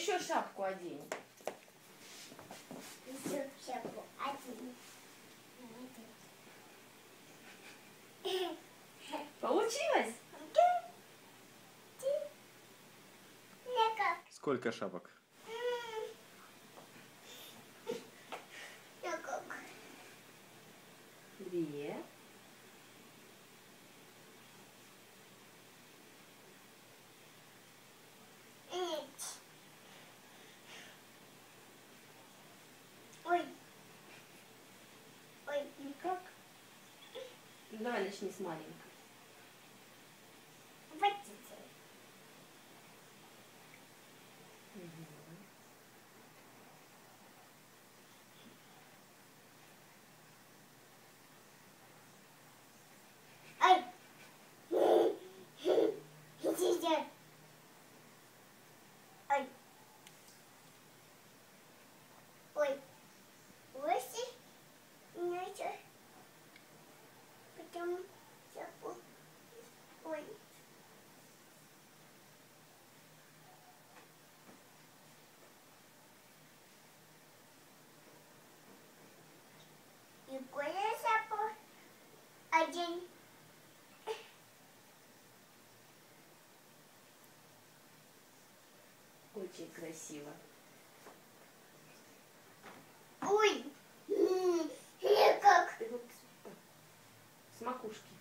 шапку одень. Еще шапку один. Получилось? Сколько шапок? Давай начни с маленькой. Коля запу. Один. Очень красиво. макушки.